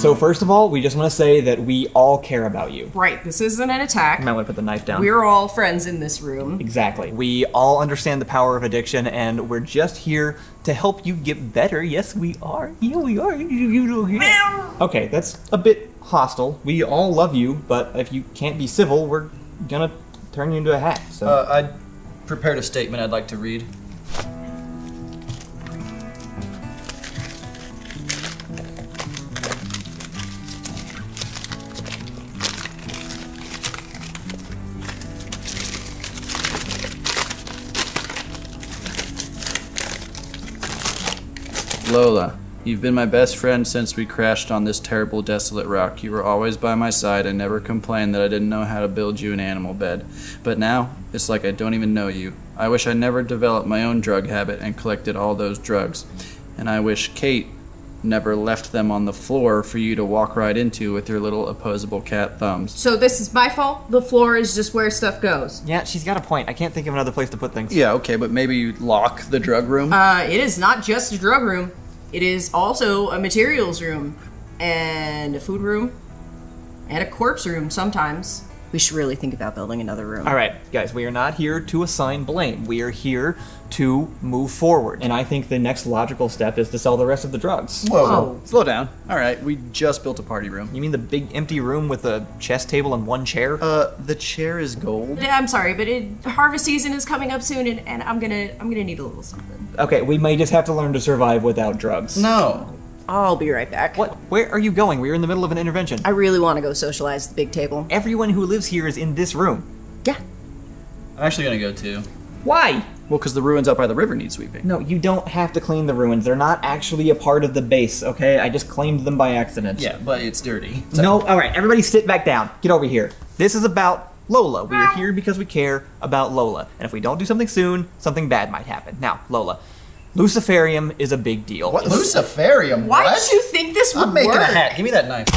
So first of all, we just want to say that we all care about you. Right, this isn't an attack. I might want to put the knife down. We're all friends in this room. Exactly. We all understand the power of addiction, and we're just here to help you get better. Yes, we are. Yeah, we are. Okay, that's a bit hostile. We all love you, but if you can't be civil, we're gonna turn you into a hat. So. Uh, I prepared a statement I'd like to read. Lola, you've been my best friend since we crashed on this terrible, desolate rock. You were always by my side and never complained that I didn't know how to build you an animal bed. But now, it's like I don't even know you. I wish I never developed my own drug habit and collected all those drugs. And I wish Kait never left them on the floor for you to walk right into with your little opposable cat thumbs. So this is my fault. The floor is just where stuff goes. yeah, she's got a point. I can't think of another place to put things. Yeah, okay, but maybe you lock the drug room? Uh, it is not just a drug room. It is also a materials room and a food room and a corpse room sometimes. We should really think about building another room. All right, guys, we are not here to assign blame. We are here to move forward. And I think the next logical step is to sell the rest of the drugs. Whoa, Oh. slow down. All right, we just built a party room. You mean the big empty room with a chess table and one chair? Uh, the chair is gold. I'm sorry, but it, harvest season is coming up soon, and, and I'm gonna I'm gonna need a little something. okay, we may just have to learn to survive without drugs. No. I'll be right back. What? Where are you going? We are in the middle of an intervention. I really want to go socialize at the big table. Everyone who lives here is in this room. Yeah. I'm actually gonna go too. Why? Well, because the ruins out by the river need sweeping. No, you don't have to clean the ruins. They're not actually a part of the base, okay? I just claimed them by accident. Yeah, but it's dirty. No, alright, everybody sit back down. Get over here. This is about Lola. We are here because we care about Lola. And if we don't do something soon, something bad might happen. Now, Lola, Luciferium is a big deal. What? Luciferium? Why what? did you think this would I'm making work? a hat. Give me that knife.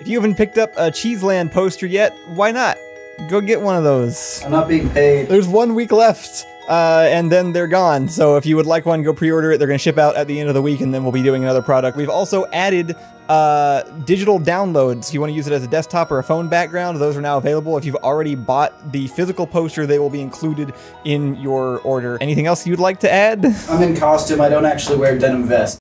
If you haven't picked up a Cheeseland poster yet, why not? Go get one of those. I'm not being paid. There's one week left, uh, and then they're gone. So if you would like one, go pre-order it. They're going to ship out at the end of the week, and then we'll be doing another product. We've also added uh, digital downloads. If you want to use it as a desktop or a phone background, those are now available. If you've already bought the physical poster, they will be included in your order. Anything else you'd like to add? I'm in costume. I don't actually wear denim vest.